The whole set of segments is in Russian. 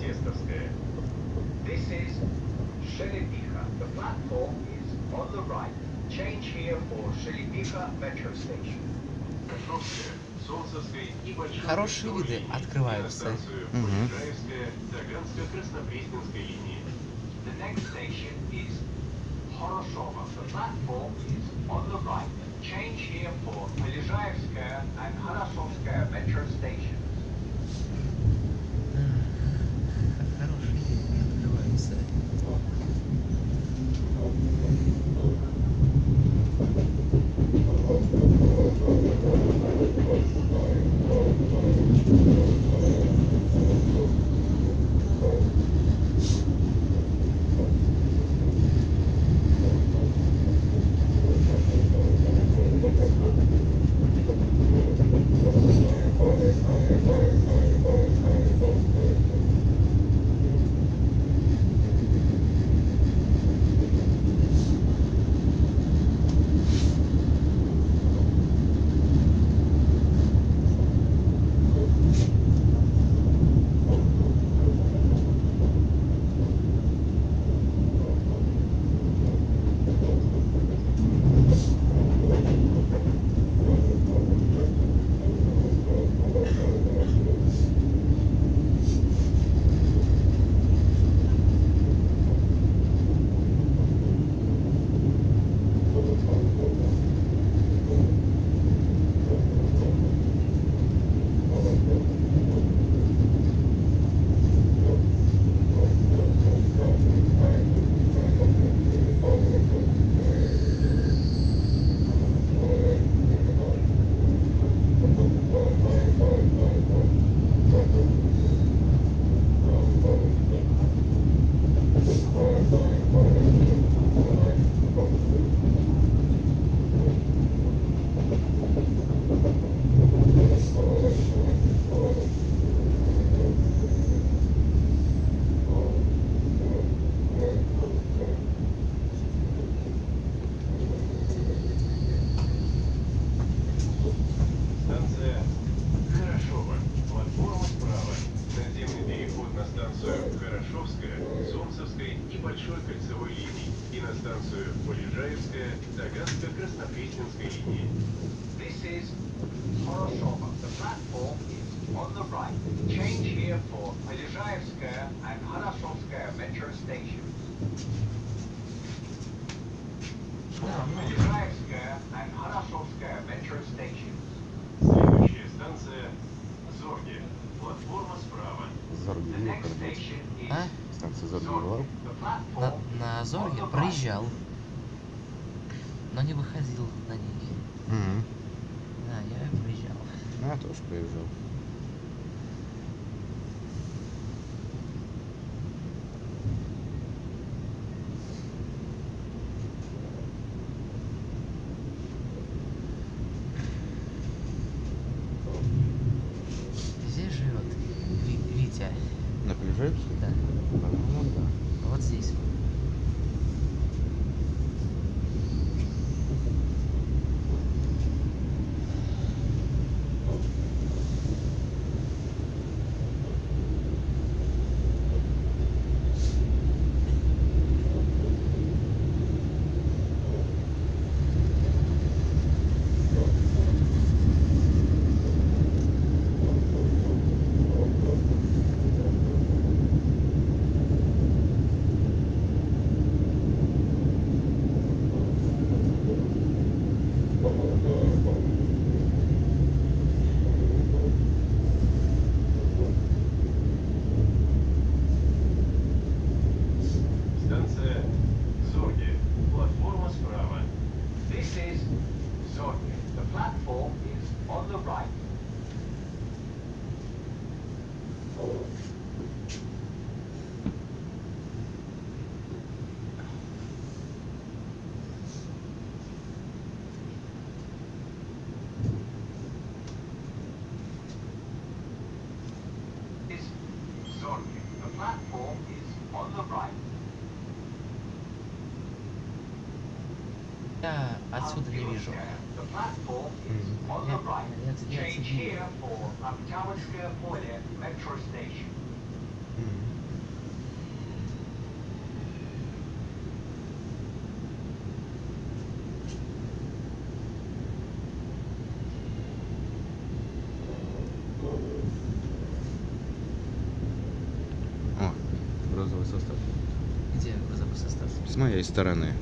Тестовская. This is Shelipicha. The platform is on the right. Change here for Shelipicha metro station. Кашовская, Солнцевской и Большой Хорошие виды открываются. И на станцию Мгм. Полежаевская, Таганско-Краснопресненской линии. The next station is Horoshova. The platform is on the right. Change here for Polizhaevskaya and Линии. This is Horoshova. The platform is on the right. Change here for Polizhaevskaya and Harasovskaya metro stations. Polizhaevskaya and Harasovskaya metro stations. Следующая станция Зорге. Платформа справа. Зорги The next station is А? Станция Зорги была? На, на Зорге проезжал. Но не выходил на ней. Угу. Да, я проезжал. Я тоже приезжал. Здесь живет Ви- Витя. Да. По-моему, да. Вот здесь. Станция Зорги. Платформа справа. This is Zorge. The platform is on the right. Is Zorge. The platform is on the right. Я отсюда не вижу. Я- я- я отсюда. О, розовый состав. Где грузовой состав? С моей стороны.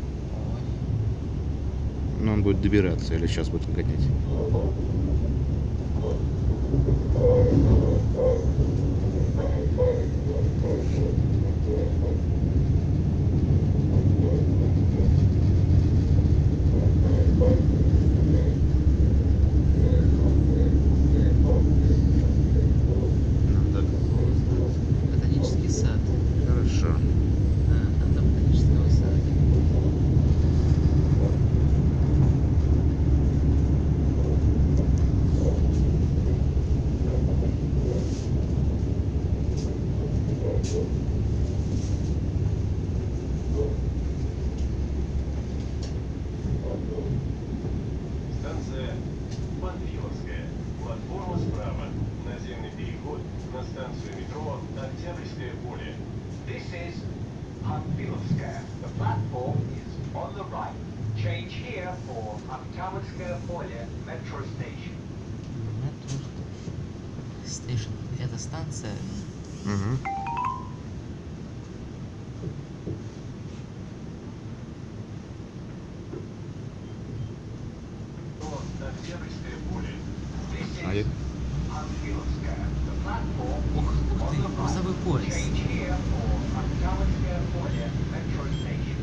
Но он будет добираться или сейчас будет гонять. Ботанический сад. Хорошо. А, там, там ботанический сад. Станция Панфиловская. Платформа справа. Наземный переход на станцию метро Октябрьское поле. This is Panfilovskaya. The platform is on the right. Change here for Октябрьское поле metro station. Стейшн. Это станция. Угу. Метро Октябрьское поле. This А я- Ух, ты, грузовой поезд. Change here for Октябрьское поле metro station.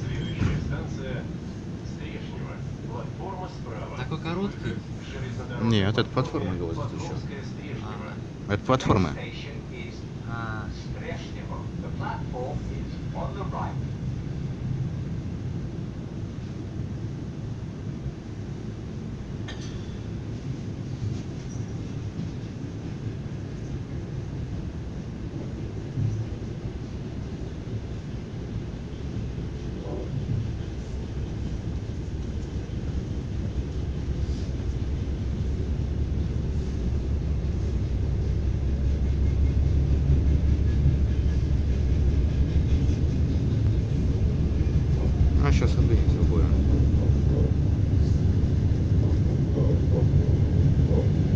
Следующая станция Стрешнева. Платформа справа. Такой короткий? Выход к железнодорожной Нет, это платформе платформа говорит, Покровская Стрешнева. Это платформа. Next station is А, Streshnevo. The platform is on the right. А сейчас отгонить другое.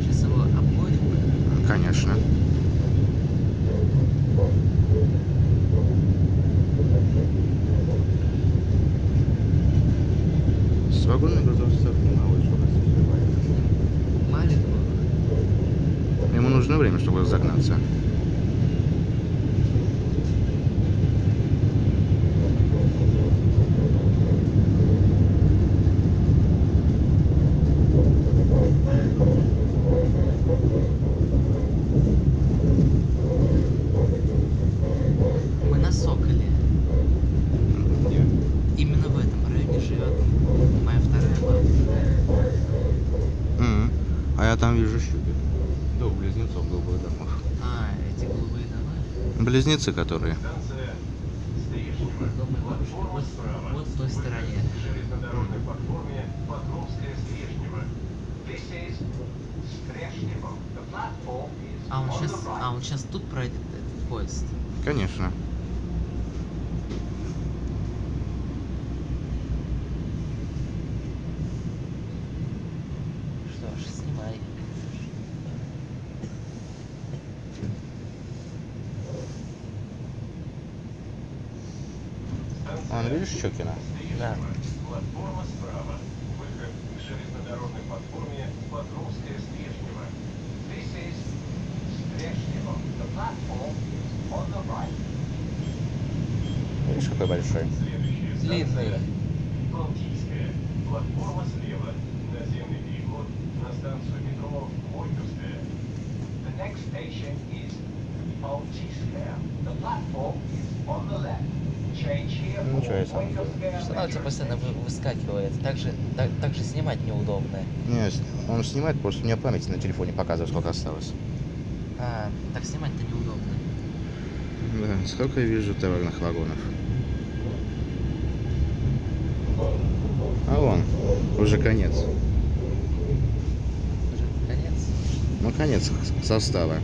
сейчас его обгоним. Конечно. С вагонной грузовой составки мало что развивает. Маленькую. Ему нужно время, чтобы загнаться. Мы на Соколе. Где? Именно в этом районе живет моя вторая бабушка. А я там вижу щуки. Близнецов голубых домов. А, близнецы, которые. Станция Стрешнева. Думаю, вот, вот, в той стороне. А он сейчас, а он сейчас тут пройдет этот поезд. Конечно. Станция Он, видишь, Щекина? Да. Платформа справа. Выход к железнодорожной платформе Покровская Стрешнева. This is Streshnevo. The platform on the right. Видишь, какой большой? Следующая станция Длинный. Балтийская. Платформа слева. Наземный переход на станцию метро Горьковская. The next station is Baltiskaya. The platform is on the left. Ну, ничего у тебя metro постоянно вы- выскакивает? Так же, так, так же снимать неудобно. Не, он снимает, просто у меня память на телефоне показывает, сколько осталось. А, так снимать-то неудобно. Да, сколько я вижу товарных вагонов. А вон, уже конец. Уже конец. Ну, конец состава.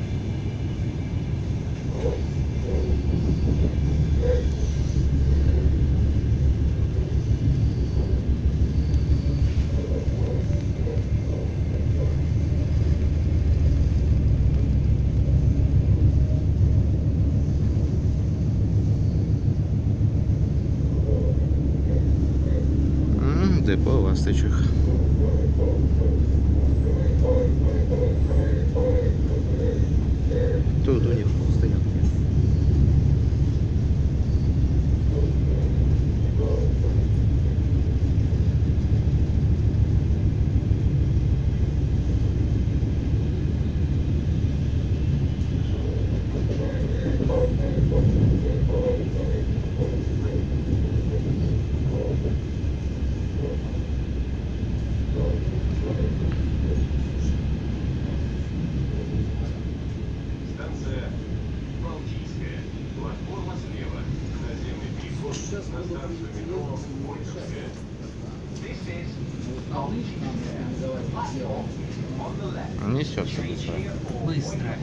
М, Депо ласточек. Тут у них стоят. Станция Балтийская. Платформа слева. Наземный переход на станцию метро Горьковская. This is Baltiskaya. The platform is on the left. Несется быстро.